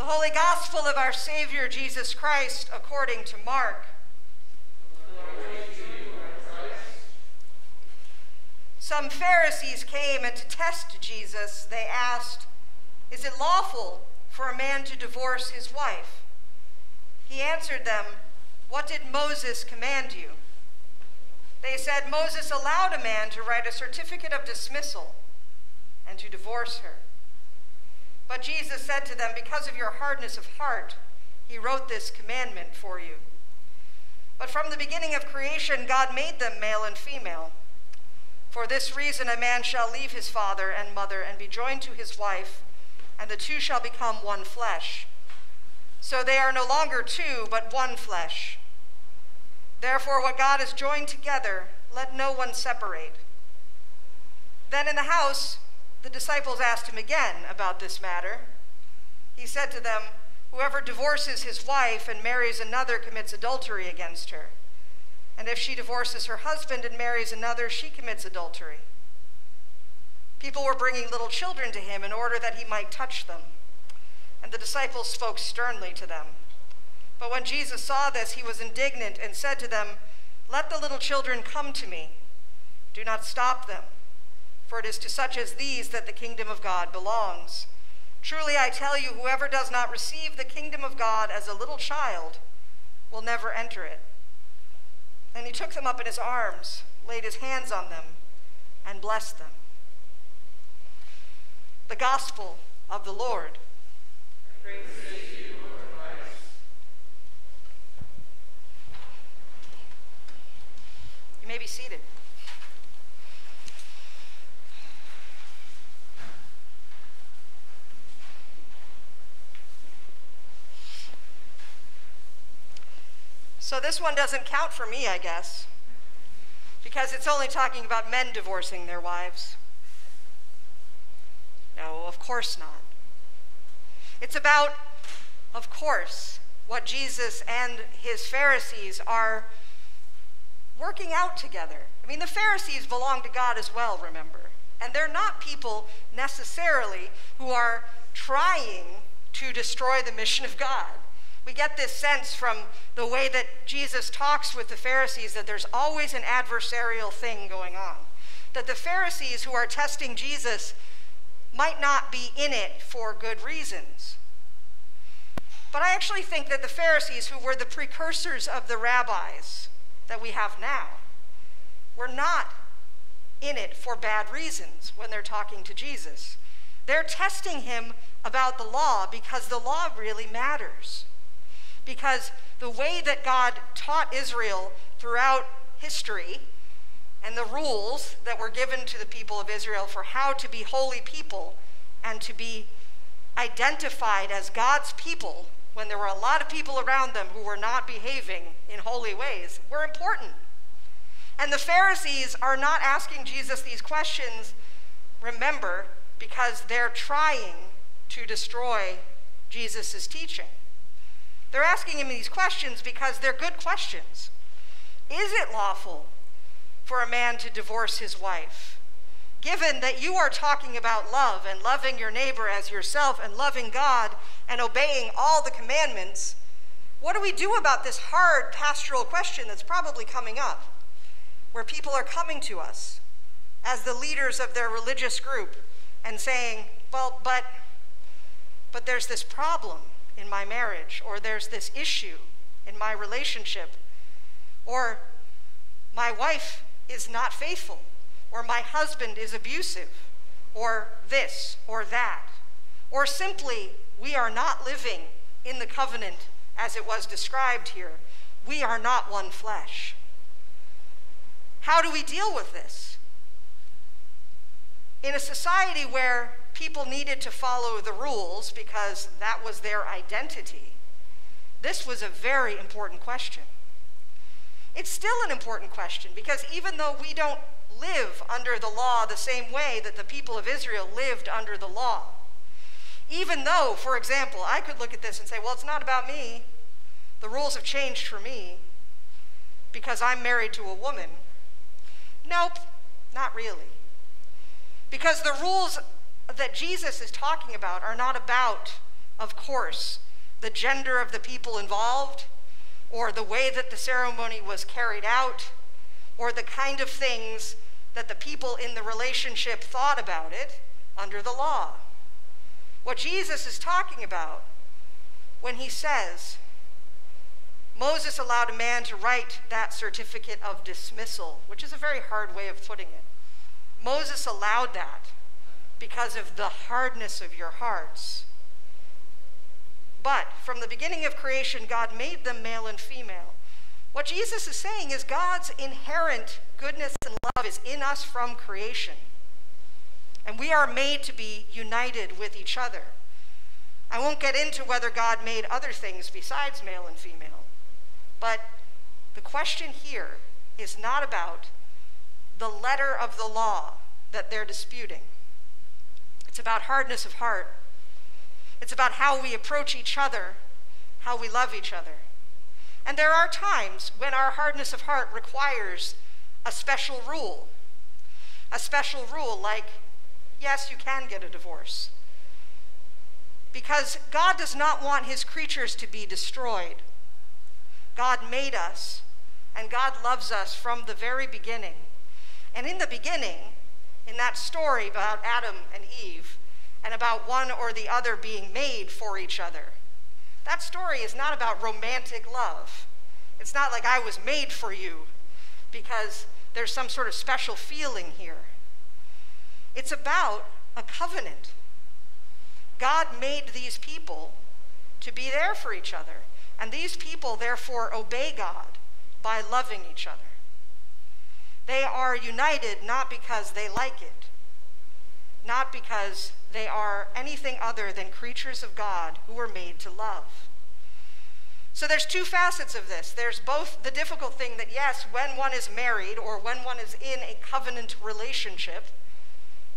The Holy Gospel of our Savior Jesus Christ according to Mark. Some Pharisees came and to test Jesus, they asked, Is it lawful for a man to divorce his wife? He answered them, What did Moses command you? They said, Moses allowed a man to write a certificate of dismissal and to divorce her. But Jesus said to them, Because of your hardness of heart, he wrote this commandment for you. But from the beginning of creation, God made them male and female. For this reason, a man shall leave his father and mother and be joined to his wife, and the two shall become one flesh. So they are no longer two, but one flesh. Therefore, what God has joined together, let no one separate. Then in the house, the disciples asked him again about this matter. He said to them, Whoever divorces his wife and marries another commits adultery against her. And if she divorces her husband and marries another, she commits adultery. People were bringing little children to him in order that he might touch them. And the disciples spoke sternly to them. But when Jesus saw this, he was indignant and said to them, Let the little children come to me. Do not stop them for it is to such as these that the kingdom of God belongs. Truly I tell you, whoever does not receive the kingdom of God as a little child will never enter it. And he took them up in his arms, laid his hands on them, and blessed them. The gospel of the Lord. You, Lord you may be seated. So this one doesn't count for me, I guess, because it's only talking about men divorcing their wives. No, of course not. It's about, of course, what Jesus and his Pharisees are working out together. I mean, the Pharisees belong to God as well, remember. And they're not people necessarily who are trying to destroy the mission of God. We get this sense from the way that Jesus talks with the Pharisees that there's always an adversarial thing going on. That the Pharisees who are testing Jesus might not be in it for good reasons. But I actually think that the Pharisees, who were the precursors of the rabbis that we have now, were not in it for bad reasons when they're talking to Jesus. They're testing him about the law because the law really matters because the way that God taught Israel throughout history and the rules that were given to the people of Israel for how to be holy people and to be identified as God's people when there were a lot of people around them who were not behaving in holy ways were important. And the Pharisees are not asking Jesus these questions, remember, because they're trying to destroy Jesus' teaching. They're asking him these questions because they're good questions. Is it lawful for a man to divorce his wife? Given that you are talking about love and loving your neighbor as yourself and loving God and obeying all the commandments, what do we do about this hard pastoral question that's probably coming up, where people are coming to us as the leaders of their religious group and saying, well, but, but there's this problem in my marriage, or there's this issue in my relationship, or my wife is not faithful, or my husband is abusive, or this or that, or simply we are not living in the covenant as it was described here. We are not one flesh. How do we deal with this? In a society where people needed to follow the rules because that was their identity. This was a very important question. It's still an important question because even though we don't live under the law the same way that the people of Israel lived under the law, even though, for example, I could look at this and say, well, it's not about me. The rules have changed for me because I'm married to a woman. Nope, not really. Because the rules that Jesus is talking about are not about of course, the gender of the people involved, or the way that the ceremony was carried out, or the kind of things that the people in the relationship thought about it under the law. What Jesus is talking about when he says, Moses allowed a man to write that certificate of dismissal, which is a very hard way of putting it. Moses allowed that because of the hardness of your hearts. But from the beginning of creation, God made them male and female. What Jesus is saying is God's inherent goodness and love is in us from creation. And we are made to be united with each other. I won't get into whether God made other things besides male and female, but the question here is not about the letter of the law that they're disputing. It's about hardness of heart. It's about how we approach each other, how we love each other. And there are times when our hardness of heart requires a special rule. A special rule like, yes, you can get a divorce. Because God does not want his creatures to be destroyed. God made us, and God loves us from the very beginning. And in the beginning, in that story about Adam and Eve, and about one or the other being made for each other, that story is not about romantic love. It's not like I was made for you because there's some sort of special feeling here. It's about a covenant. God made these people to be there for each other, and these people therefore obey God by loving each other. They are united not because they like it, not because they are anything other than creatures of God who were made to love. So there's two facets of this. There's both the difficult thing that, yes, when one is married or when one is in a covenant relationship,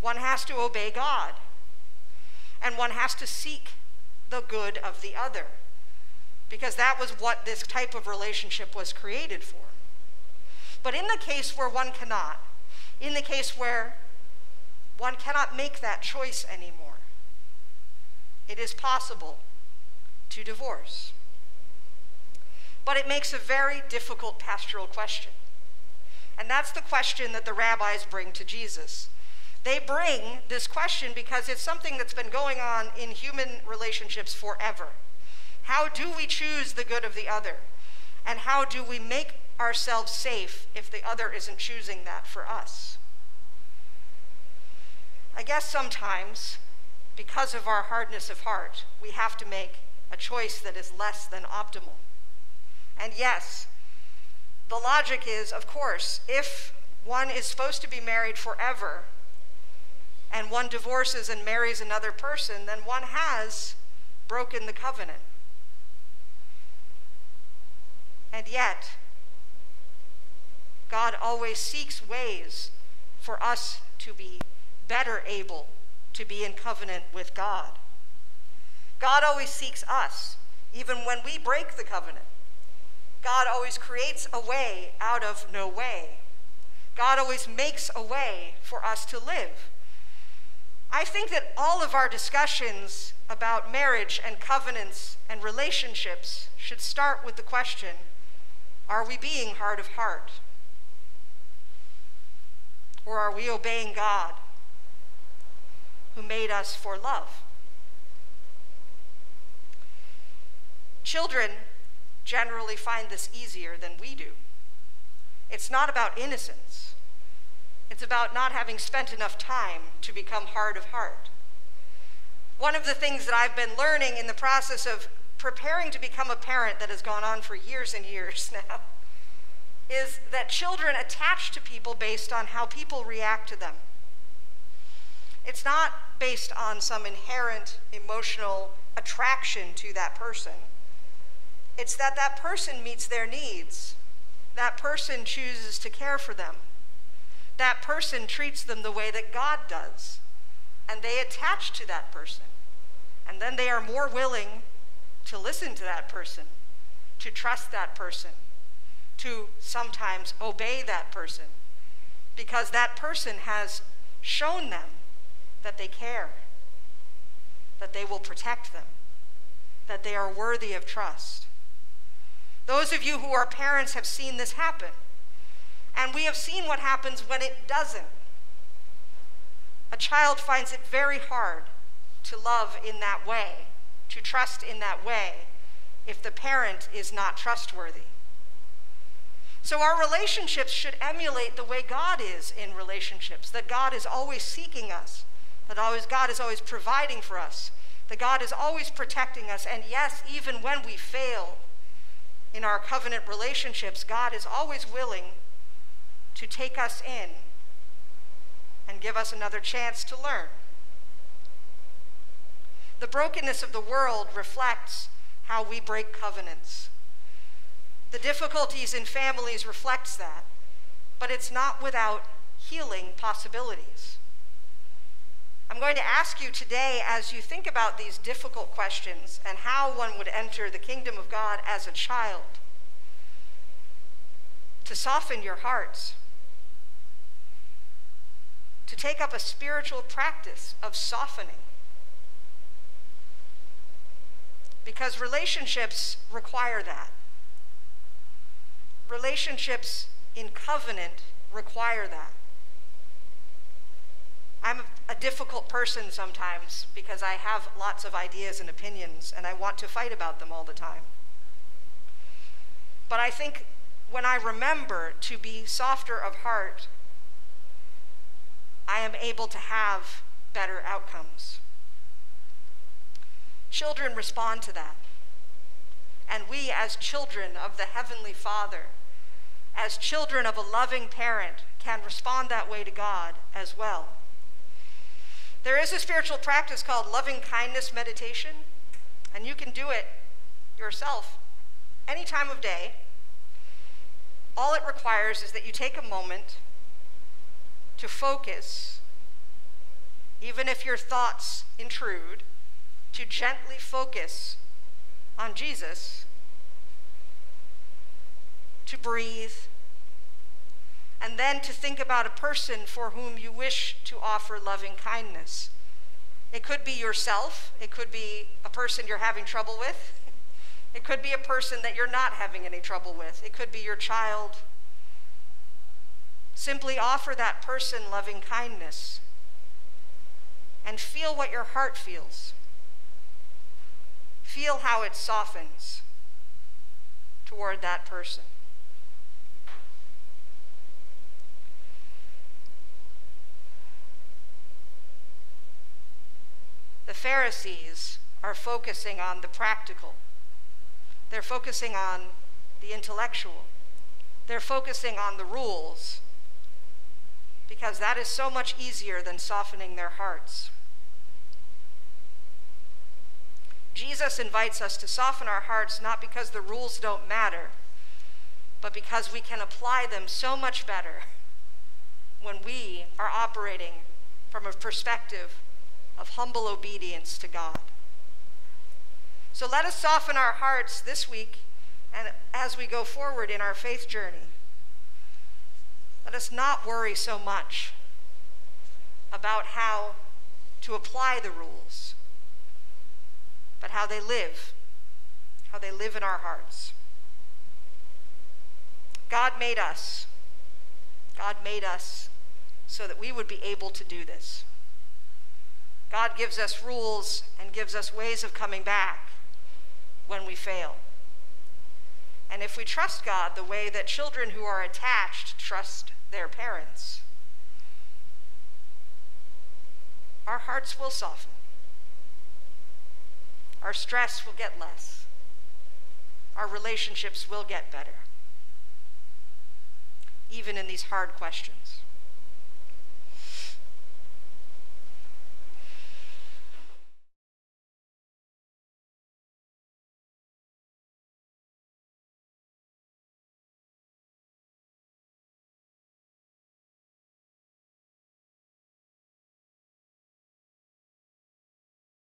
one has to obey God. And one has to seek the good of the other. Because that was what this type of relationship was created for. But in the case where one cannot, in the case where one cannot make that choice anymore, it is possible to divorce. But it makes a very difficult pastoral question. And that's the question that the rabbis bring to Jesus. They bring this question because it's something that's been going on in human relationships forever. How do we choose the good of the other? And how do we make ourselves safe if the other isn't choosing that for us? I guess sometimes, because of our hardness of heart, we have to make a choice that is less than optimal. And yes, the logic is, of course, if one is supposed to be married forever and one divorces and marries another person, then one has broken the covenant. And yet, God always seeks ways for us to be better able to be in covenant with God. God always seeks us, even when we break the covenant. God always creates a way out of no way. God always makes a way for us to live. I think that all of our discussions about marriage and covenants and relationships should start with the question are we being hard of heart? Or are we obeying God who made us for love? Children generally find this easier than we do. It's not about innocence. It's about not having spent enough time to become hard of heart. One of the things that I've been learning in the process of preparing to become a parent that has gone on for years and years now is that children attach to people based on how people react to them. It's not based on some inherent emotional attraction to that person. It's that that person meets their needs. That person chooses to care for them. That person treats them the way that God does. And they attach to that person. And then they are more willing to listen to that person, to trust that person, to sometimes obey that person, because that person has shown them that they care, that they will protect them, that they are worthy of trust. Those of you who are parents have seen this happen. And we have seen what happens when it doesn't. A child finds it very hard to love in that way, to trust in that way, if the parent is not trustworthy. So our relationships should emulate the way God is in relationships, that God is always seeking us, that always God is always providing for us, that God is always protecting us, and yes, even when we fail in our covenant relationships, God is always willing to take us in and give us another chance to learn. The brokenness of the world reflects how we break covenants. The difficulties in families reflects that, but it's not without healing possibilities. I'm going to ask you today, as you think about these difficult questions and how one would enter the kingdom of God as a child, to soften your hearts, to take up a spiritual practice of softening. Because relationships require that relationships in covenant require that. I'm a difficult person sometimes because I have lots of ideas and opinions and I want to fight about them all the time. But I think when I remember to be softer of heart, I am able to have better outcomes. Children respond to that. And we, as children of the Heavenly Father, as children of a loving parent, can respond that way to God as well. There is a spiritual practice called loving kindness meditation, and you can do it yourself any time of day. All it requires is that you take a moment to focus, even if your thoughts intrude, to gently focus on Jesus, to breathe, and then to think about a person for whom you wish to offer loving kindness. It could be yourself, it could be a person you're having trouble with, it could be a person that you're not having any trouble with, it could be your child. Simply offer that person loving kindness and feel what your heart feels. Feel how it softens toward that person. Pharisees are focusing on the practical. They're focusing on the intellectual. They're focusing on the rules because that is so much easier than softening their hearts. Jesus invites us to soften our hearts not because the rules don't matter, but because we can apply them so much better when we are operating from a perspective of humble obedience to God. So let us soften our hearts this week and as we go forward in our faith journey. Let us not worry so much about how to apply the rules, but how they live, how they live in our hearts. God made us. God made us so that we would be able to do this. God gives us rules and gives us ways of coming back when we fail. And if we trust God the way that children who are attached trust their parents, our hearts will soften. Our stress will get less. Our relationships will get better, even in these hard questions.